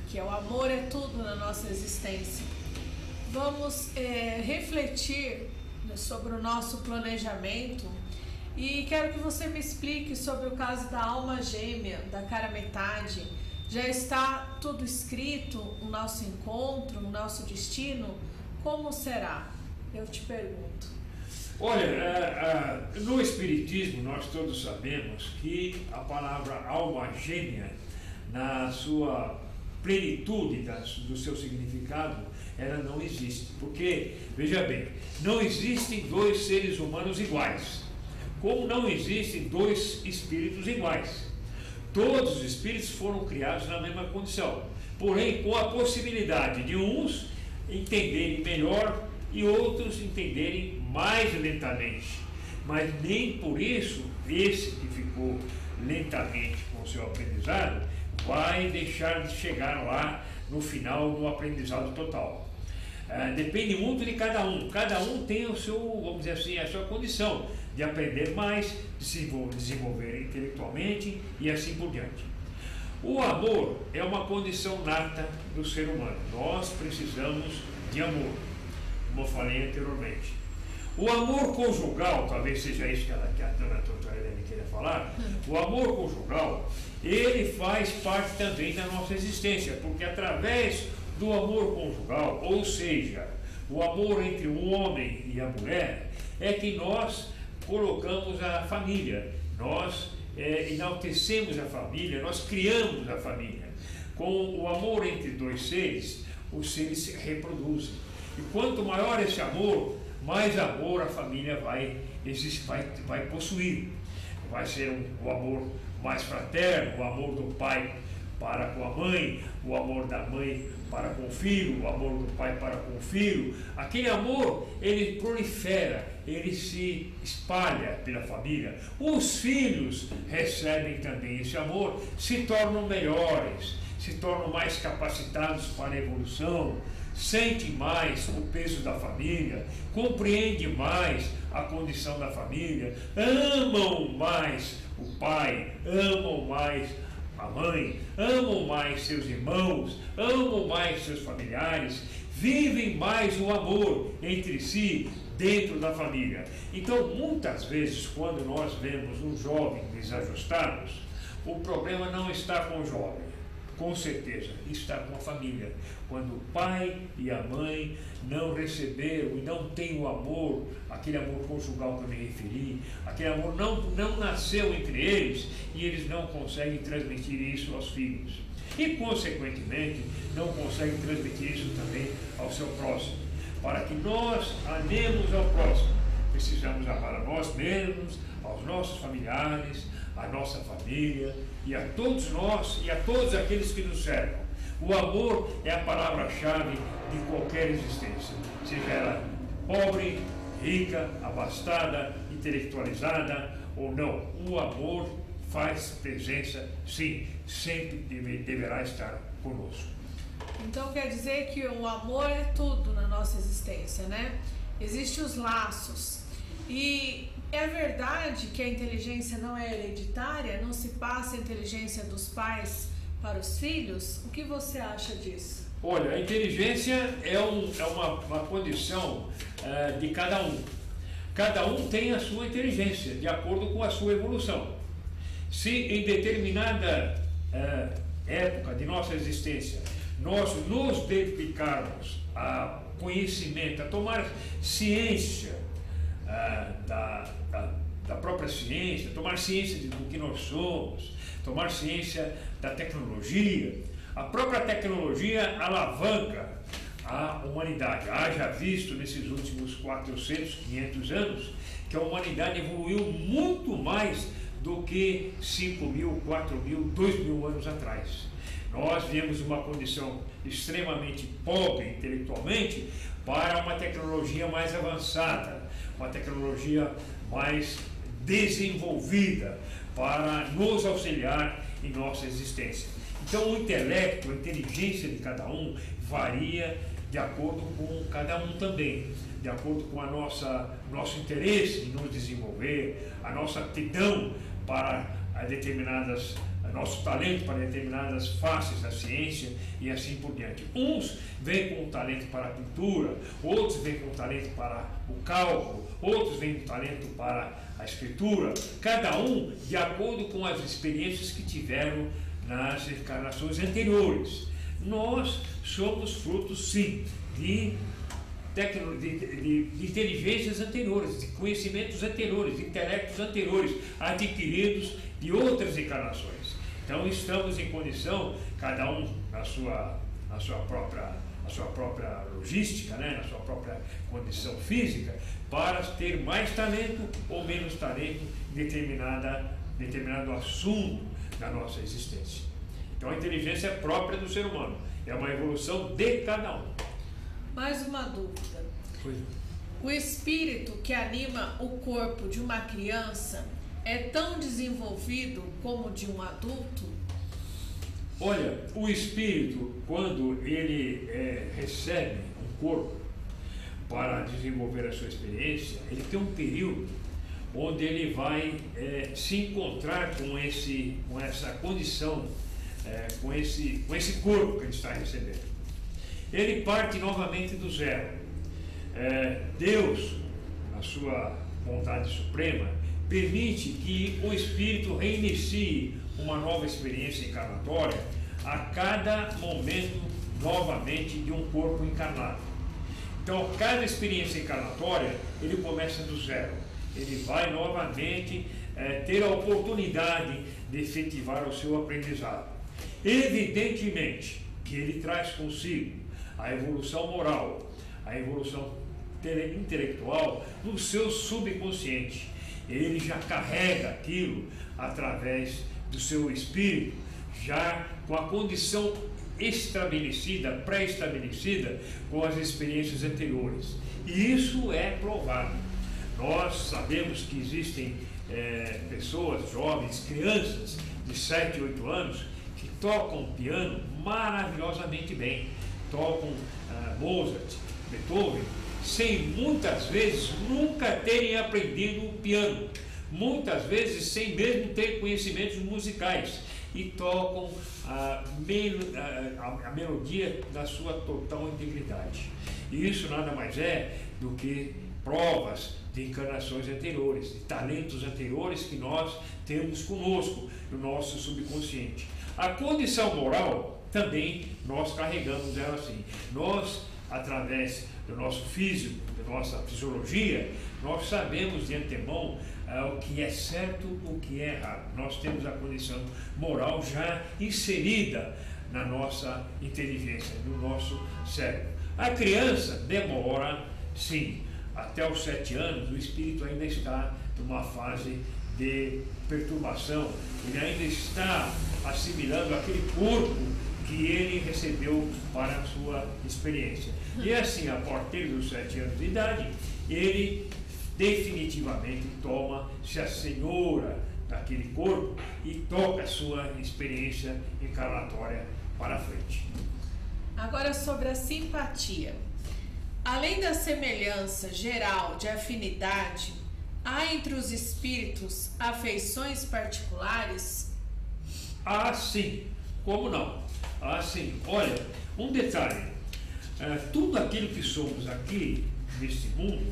que é o amor é tudo na nossa existência. Vamos é, refletir sobre o nosso planejamento e quero que você me explique sobre o caso da alma gêmea, da cara metade. Já está tudo escrito, o nosso encontro, o nosso destino? Como será? Eu te pergunto. Olha, é, é, no Espiritismo nós todos sabemos que a palavra alma gêmea, na sua plenitude do seu significado, ela não existe. Porque, veja bem, não existem dois seres humanos iguais como não existem dois espíritos iguais. Todos os espíritos foram criados na mesma condição, porém com a possibilidade de uns entenderem melhor e outros entenderem mais lentamente. Mas nem por isso esse que ficou lentamente com o seu aprendizado vai deixar de chegar lá no final no aprendizado total. É, depende muito de cada um. Cada um tem o seu, vamos dizer assim, a sua condição de aprender mais, de se desenvolver intelectualmente e assim por diante. O amor é uma condição nata do ser humano. Nós precisamos de amor, como eu falei anteriormente. O amor conjugal, talvez seja isso que a, que a dona Helene queria falar, o amor conjugal, ele faz parte também da nossa existência, porque através do amor conjugal, ou seja, o amor entre o homem e a mulher, é que nós colocamos a família, nós é, enaltecemos a família, nós criamos a família. Com o amor entre dois seres, os seres se reproduzem. E quanto maior esse amor, mais amor a família vai, existe, vai, vai possuir. Vai ser um, o amor mais fraterno, o amor do pai para com a mãe, o amor da mãe para com o filho, o amor do pai para com o filho. Aquele amor, ele prolifera, ele se espalha pela família. Os filhos recebem também esse amor, se tornam melhores, se tornam mais capacitados para a evolução, sente mais o peso da família, compreende mais a condição da família, amam mais o pai, amam mais a mãe, amam mais seus irmãos, amam mais seus familiares, vivem mais o amor entre si dentro da família. Então, muitas vezes, quando nós vemos um jovem desajustado, o problema não está com o jovem, com certeza, está com a família. Quando o pai e a mãe não receberam e não têm o amor, aquele amor conjugal que eu me referi, aquele amor não, não nasceu entre eles e eles não conseguem transmitir isso aos filhos. E, consequentemente, não conseguem transmitir isso também ao seu próximo. Para que nós amemos ao próximo, precisamos amar a nós mesmos, aos nossos familiares, a nossa família e a todos nós e a todos aqueles que nos cercam. O amor é a palavra-chave de qualquer existência, seja ela pobre, rica, abastada, intelectualizada ou não. O amor faz presença, sim, sempre deve, deverá estar conosco. Então quer dizer que o amor é tudo na nossa existência, né? Existem os laços. E é verdade que a inteligência não é hereditária? Não se passa a inteligência dos pais para os filhos? O que você acha disso? Olha, a inteligência é, um, é uma, uma condição uh, de cada um. Cada um tem a sua inteligência, de acordo com a sua evolução. Se em determinada uh, época de nossa existência nós nos dedicarmos a conhecimento, a tomar ciência da, da, da, própria ciência, tomar ciência do que nós somos, tomar ciência da tecnologia, a própria tecnologia alavanca a humanidade. Haja visto nesses últimos 400, 500 anos que a humanidade evoluiu muito mais do que 5 mil, 4 mil, 2 mil anos atrás. Nós viemos uma condição extremamente pobre intelectualmente para uma tecnologia mais avançada, uma tecnologia mais desenvolvida para nos auxiliar em nossa existência. Então, o intelecto, a inteligência de cada um varia de acordo com cada um também, de acordo com a nossa nosso interesse em nos desenvolver, a nossa aptidão para determinadas nosso talento para determinadas faces da ciência e assim por diante. Uns vêm com talento para a pintura, outros vêm com talento para o cálculo, outros vêm com talento para a escritura, cada um de acordo com as experiências que tiveram nas encarnações anteriores. Nós somos frutos, sim, de de, de, de, inteligências anteriores, de conhecimentos anteriores, de intelectos anteriores, adquiridos de outras encarnações. Então estamos em condição, cada um na sua, na sua própria na sua própria logística, né, na sua própria condição física, para ter mais talento ou menos talento em determinada, determinado assunto da nossa existência. Então a inteligência é própria do ser humano, é uma evolução de cada um. Mais uma dúvida. Pois. O espírito que anima o corpo de uma criança é tão desenvolvido como de um adulto? Olha, o espírito, quando ele é, recebe um corpo para desenvolver a sua experiência, ele tem um período onde ele vai é, se encontrar com, esse, com essa condição, é, com, esse, com esse corpo que ele está recebendo. Ele parte novamente do zero. É, Deus, na sua vontade suprema, permite que o espírito reinicie uma nova experiência encarnatória a cada momento novamente de um corpo encarnado. Então, cada experiência encarnatória, ele começa do zero. Ele vai novamente é, ter a oportunidade de efetivar o seu aprendizado. Evidentemente que ele traz consigo a evolução moral, a evolução intelectual no seu subconsciente. Ele já carrega aquilo através do seu espírito, já com a condição estabelecida, pré-estabelecida com as experiências anteriores. E isso é provado. Nós sabemos que existem é, pessoas, jovens, crianças de 7, 8 anos que tocam piano maravilhosamente bem. Tocam uh, Mozart, Beethoven, sem muitas vezes nunca terem aprendido o piano. Muitas vezes sem mesmo ter conhecimentos musicais e tocam a, a, a melodia da sua total integridade. E isso nada mais é do que provas de encarnações anteriores, de talentos anteriores que nós temos conosco, no nosso subconsciente. A condição moral também nós carregamos ela assim. Nós, através do nosso físico, da nossa fisiologia, nós sabemos de antemão ah, o que é certo, o que é errado. Nós temos a condição moral já inserida na nossa inteligência, no nosso cérebro. A criança demora, sim, até os sete anos, o espírito ainda está numa fase de perturbação, ele ainda está assimilando aquele corpo que ele recebeu para a sua experiência. E assim, a partir dos sete anos de idade, ele definitivamente toma, se assenhora daquele corpo e toca a sua experiência encarnatória para frente. Agora sobre a simpatia. Além da semelhança geral de afinidade, há entre os espíritos afeições particulares? Ah, sim. Como não? Ah, sim. Olha, um detalhe. É, tudo aquilo que somos aqui, neste mundo,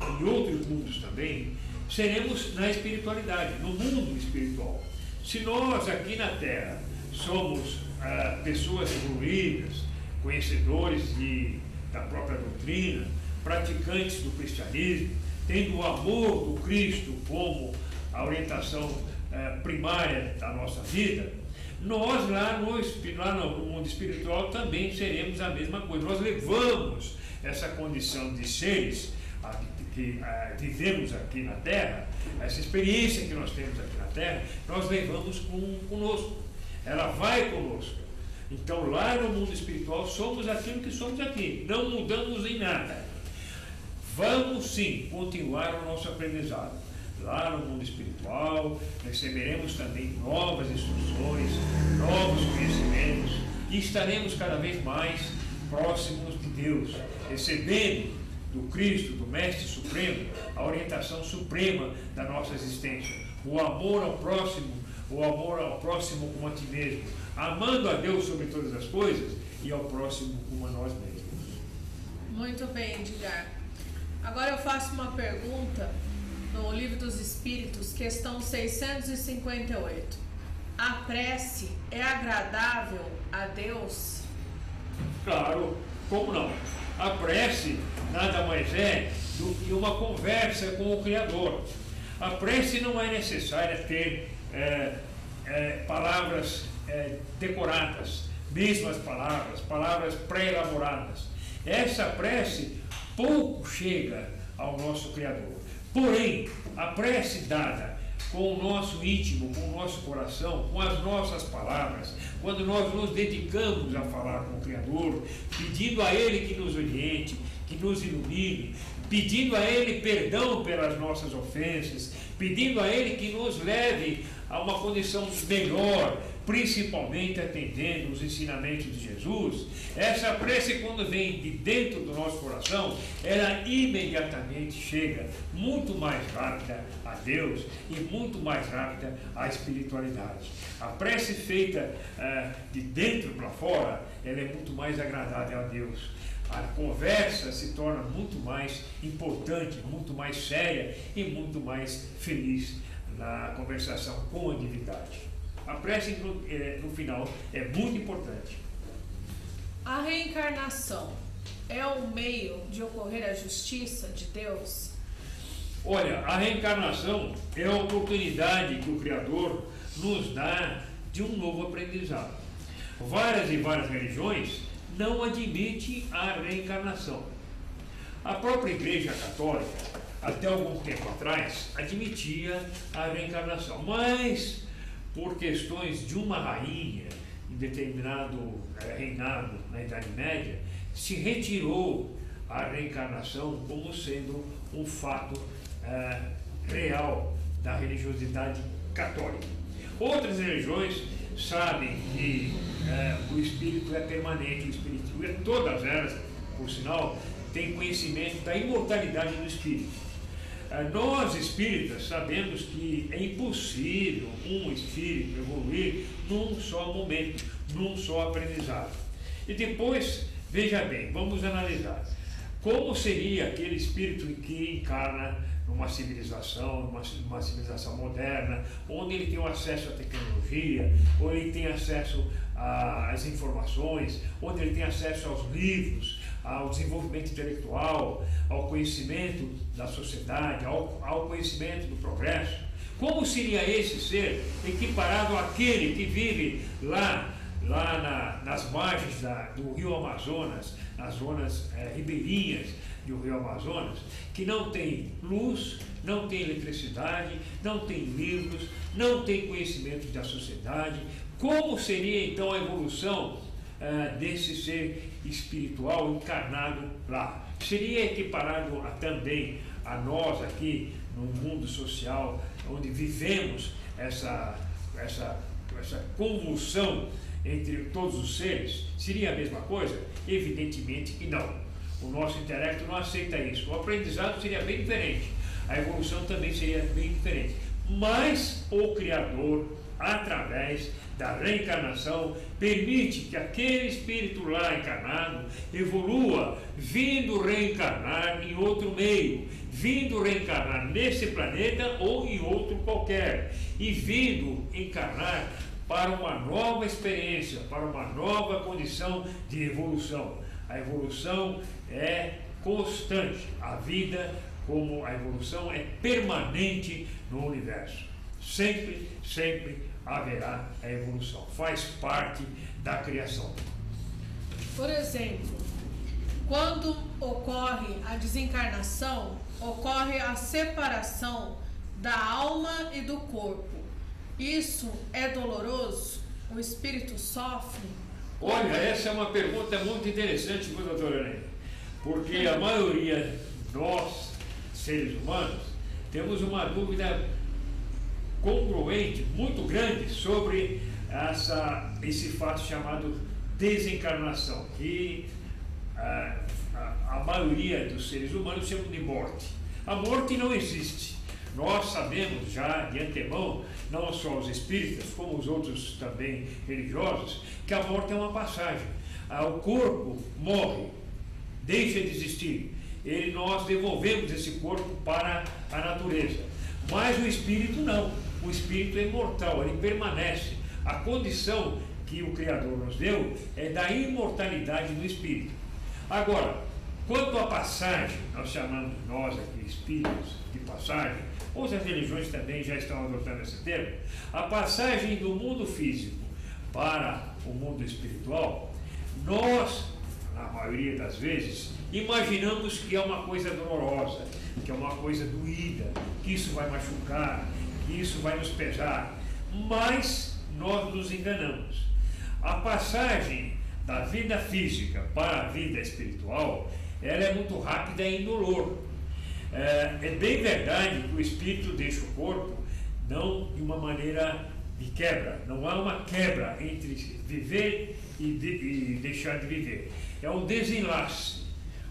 e outros mundos também, seremos na espiritualidade, no mundo espiritual. Se nós aqui na Terra somos ah, pessoas evoluídas, conhecedores de da própria doutrina, praticantes do cristianismo, tendo o amor do Cristo como a orientação eh, primária da nossa vida, nós lá no, lá no mundo espiritual também seremos a mesma coisa. Nós levamos essa condição de seres que vivemos aqui na Terra, essa experiência que nós temos aqui na Terra, nós levamos com, conosco. Ela vai conosco. Então, lá no mundo espiritual, somos aquilo que somos aqui, não mudamos em nada. Vamos sim continuar o nosso aprendizado. Lá no mundo espiritual, receberemos também novas instruções, novos conhecimentos e estaremos cada vez mais próximos de Deus, recebendo do Cristo, do Mestre Supremo, a orientação suprema da nossa existência, o amor ao próximo, o amor ao próximo como a ti mesmo, amando a Deus sobre todas as coisas e ao próximo como a nós mesmos. Muito bem, Edgar. Agora eu faço uma pergunta no Livro dos Espíritos, questão 658. A prece é agradável a Deus? Claro, como não? A prece nada mais é do que uma conversa com o Criador. A prece não é necessária ter é, é, palavras é, decoradas, mesmas palavras, palavras pré-elaboradas. Essa prece pouco chega ao nosso Criador. Porém, a prece dada com o nosso íntimo, com o nosso coração, com as nossas palavras, quando nós nos dedicamos a falar com o Criador, pedindo a Ele que nos oriente, que nos ilumine, pedindo a Ele perdão pelas nossas ofensas, pedindo a Ele que nos leve a uma condição melhor, principalmente atendendo os ensinamentos de Jesus, essa prece, quando vem de dentro do nosso coração, ela imediatamente chega muito mais rápida a Deus e muito mais rápida à espiritualidade. A prece feita uh, de dentro para fora, ela é muito mais agradável a Deus. A conversa se torna muito mais importante, muito mais séria e muito mais feliz na conversação com a divindade. A prece no, é, no final é muito importante. A reencarnação é o meio de ocorrer a justiça de Deus? Olha, a reencarnação é a oportunidade que o Criador nos dá de um novo aprendizado. Várias e várias religiões não admitem a reencarnação. A própria Igreja Católica, até algum tempo atrás, admitia a reencarnação, mas por questões de uma rainha em determinado eh, reinado na Idade Média, se retirou a reencarnação como sendo um fato eh, real da religiosidade católica. Outras religiões sabem que eh, o espírito é permanente, o espírito, todas elas, por sinal, têm conhecimento da imortalidade do espírito. Eh, nós espíritas sabemos que é impossível um espírito evoluir num só momento, num só aprendizado. E depois, veja bem, vamos analisar. Como seria aquele espírito que encarna numa civilização, numa, civilização moderna, onde ele tem acesso à tecnologia, onde ele tem acesso às informações, onde ele tem acesso aos livros, ao desenvolvimento intelectual, ao conhecimento da sociedade, ao, ao conhecimento do progresso. Como seria esse ser equiparado àquele que vive lá, lá na, nas margens da, do rio Amazonas, nas zonas é, ribeirinhas do rio Amazonas, que não tem luz, não tem eletricidade, não tem livros, não tem conhecimento da sociedade. Como seria então a evolução uh, desse ser espiritual encarnado lá? Seria equiparado a, também a nós aqui no mundo social, onde vivemos essa, essa, essa convulsão entre todos os seres? Seria a mesma coisa? Evidentemente que não. O nosso intelecto não aceita isso. O aprendizado seria bem diferente. A evolução também seria bem diferente. Mas o Criador, através da reencarnação, permite que aquele espírito lá encarnado evolua, vindo reencarnar em outro meio, vindo reencarnar nesse planeta ou em outro qualquer, e vindo encarnar para uma nova experiência, para uma nova condição de evolução. A evolução é constante. A vida, como a evolução, é permanente no universo. Sempre, sempre haverá a evolução. Faz parte da criação. Por exemplo, quando ocorre a desencarnação, ocorre a separação da alma e do corpo. Isso é doloroso? O espírito sofre? Olha, essa é uma pergunta muito interessante, doutora Ana, porque a maioria nós, seres humanos, temos uma dúvida congruente, muito grande, sobre essa, esse fato chamado desencarnação, que a, a, a maioria dos seres humanos chamam de morte. A morte não existe. Nós sabemos já de antemão, não só os espíritas, como os outros também religiosos, que a morte é uma passagem. Ah, o corpo morre, deixa de existir. Ele, nós devolvemos esse corpo para a natureza. Mas o espírito não. O espírito é imortal, ele permanece. A condição que o Criador nos deu é da imortalidade do espírito. Agora, quanto à passagem, nós chamamos nós aqui espíritos passagem, Outras religiões também já estão adotando esse termo. A passagem do mundo físico para o mundo espiritual, nós, na maioria das vezes, imaginamos que é uma coisa dolorosa, que é uma coisa doída, que isso vai machucar, que isso vai nos pesar. Mas nós nos enganamos. A passagem da vida física para a vida espiritual, ela é muito rápida e indolor. É, é bem verdade que o espírito deixa o corpo não de uma maneira de quebra, não há uma quebra entre viver e, de, e deixar de viver. É um desenlace.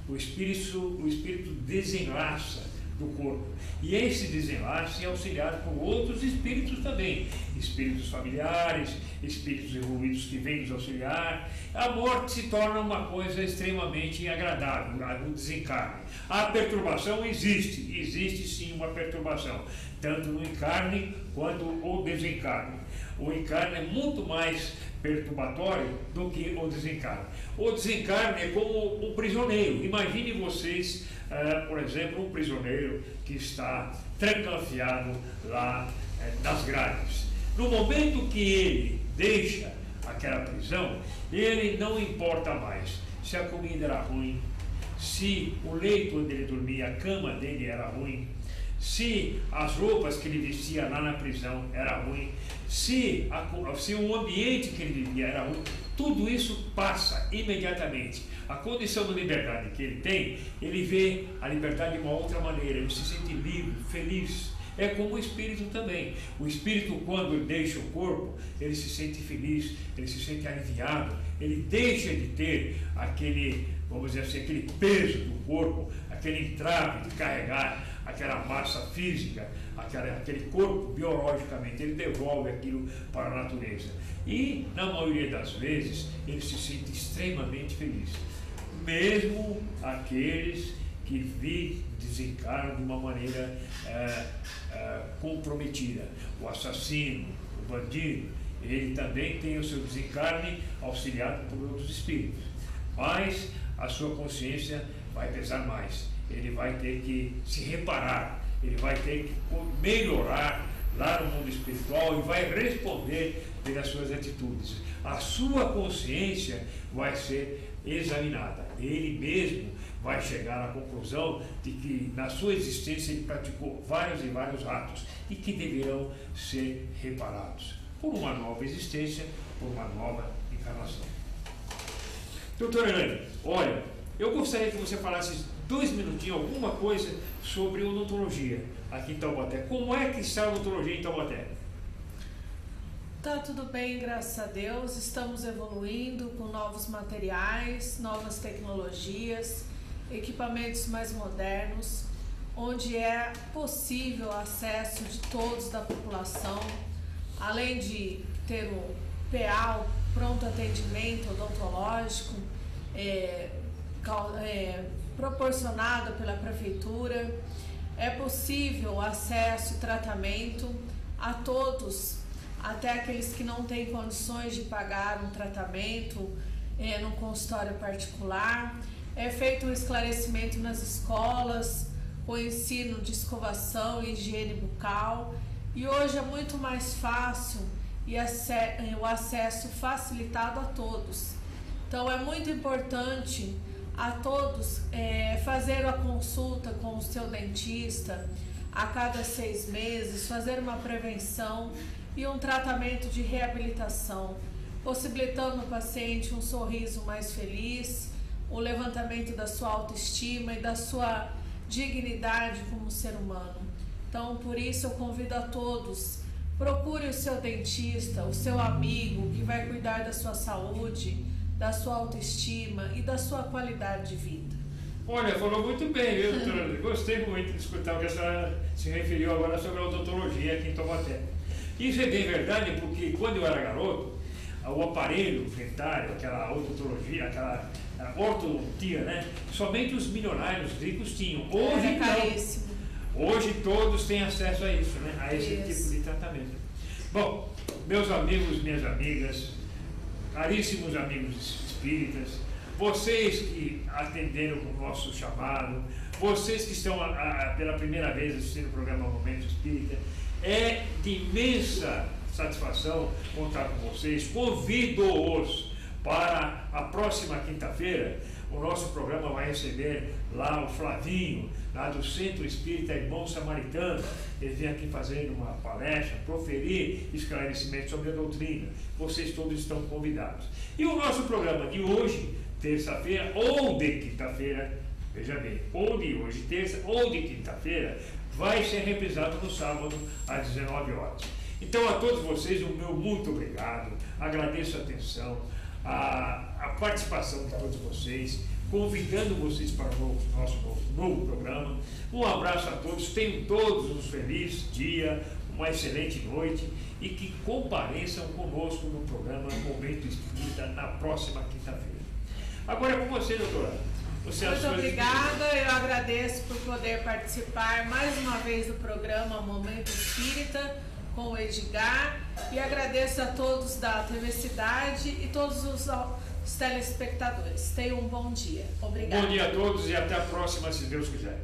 O espírito, o espírito desenlaça do corpo. E esse desenlace é auxiliado por outros espíritos também, espíritos familiares, espíritos evoluídos que vêm nos auxiliar. A morte se torna uma coisa extremamente agradável, o desencarne. A perturbação existe, existe sim uma perturbação, tanto no encarne quanto o desencarne. O encarne é muito mais perturbatório do que o desencarne. O desencarne é como um prisioneiro. Imagine vocês é, por exemplo, um prisioneiro que está trancafiado lá é, nas grades. No momento que ele deixa aquela prisão, ele não importa mais se a comida era ruim, se o leito onde ele dormia, a cama dele era ruim, se as roupas que ele vestia lá na prisão era ruim, se, a, se o ambiente que ele vivia era ruim, tudo isso passa imediatamente. A condição de liberdade que ele tem, ele vê a liberdade de uma outra maneira, ele se sente livre, feliz. É como o espírito também. O espírito, quando deixa o corpo, ele se sente feliz, ele se sente aliviado, ele deixa de ter aquele, vamos dizer assim, aquele peso do corpo, aquele entrave de carregar aquela massa física, aquela, aquele corpo biologicamente, ele devolve aquilo para a natureza. E, na maioria das vezes, ele se sente extremamente feliz. Mesmo aqueles que vi desencarnam de uma maneira é, é, comprometida. O assassino, o bandido, ele também tem o seu desencarne auxiliado por outros espíritos. Mas a sua consciência vai pesar mais ele vai ter que se reparar, ele vai ter que melhorar lá no mundo espiritual e vai responder pelas suas atitudes. A sua consciência vai ser examinada. Ele mesmo vai chegar à conclusão de que na sua existência ele praticou vários e vários atos e que deverão ser reparados por uma nova existência, por uma nova encarnação. Doutora Helene, olha, eu gostaria que você falasse dois minutinhos, alguma coisa sobre odontologia aqui em Taubaté. Como é que está a odontologia em Taubaté? Tá tudo bem, graças a Deus. Estamos evoluindo com novos materiais, novas tecnologias, equipamentos mais modernos, onde é possível acesso de todos da população, além de ter o PA, pronto atendimento odontológico, é, é, proporcionado pela prefeitura. É possível acesso e tratamento a todos, até aqueles que não têm condições de pagar um tratamento é, no consultório particular. É feito um esclarecimento nas escolas, o ensino de escovação e higiene bucal. E hoje é muito mais fácil e o acesso facilitado a todos. Então é muito importante a todos é, fazer a consulta com o seu dentista a cada seis meses, fazer uma prevenção e um tratamento de reabilitação, possibilitando ao paciente um sorriso mais feliz, o levantamento da sua autoestima e da sua dignidade como ser humano. Então, por isso eu convido a todos, procure o seu dentista, o seu amigo que vai cuidar da sua saúde da sua autoestima e da sua qualidade de vida. Olha, falou muito bem, viu, doutora? Gostei muito de escutar o que a senhora se referiu agora sobre a odontologia aqui em Taubaté. Isso é bem verdade, porque quando eu era garoto, o aparelho dentário, aquela odontologia, aquela ortodontia, né? Somente os milionários ricos tinham. Hoje é caríssimo. Não. Hoje todos têm acesso a isso, né? A esse isso. tipo de tratamento. Bom, meus amigos, minhas amigas, caríssimos amigos espíritas, vocês que atenderam o nosso chamado, vocês que estão a, a, pela primeira vez assistindo o programa Momento Espírita, é de imensa satisfação contar com vocês. Convido-os para a próxima quinta-feira. O nosso programa vai receber lá o Flavinho, lá do Centro Espírita Irmão Samaritano. Ele vem aqui fazer uma palestra, proferir esclarecimentos sobre a doutrina. Vocês todos estão convidados. E o nosso programa de hoje, terça-feira ou de quinta-feira, veja bem, ou de hoje, terça ou de quinta-feira, vai ser reprisado no sábado às 19 horas. Então, a todos vocês, o meu muito obrigado, agradeço a atenção, a, a participação de todos vocês convidando vocês para o nosso novo, novo programa. Um abraço a todos, tenham todos um feliz dia, uma excelente noite e que compareçam conosco no programa Momento Espírita na próxima quinta-feira. Agora é com você, doutora. Você Muito obrigada, eu agradeço por poder participar mais uma vez do programa Momento Espírita com o Edgar e agradeço a todos da TV Cidade e todos os os telespectadores. Tenham um bom dia. Obrigada. Bom dia a todos e até a próxima, se Deus quiser.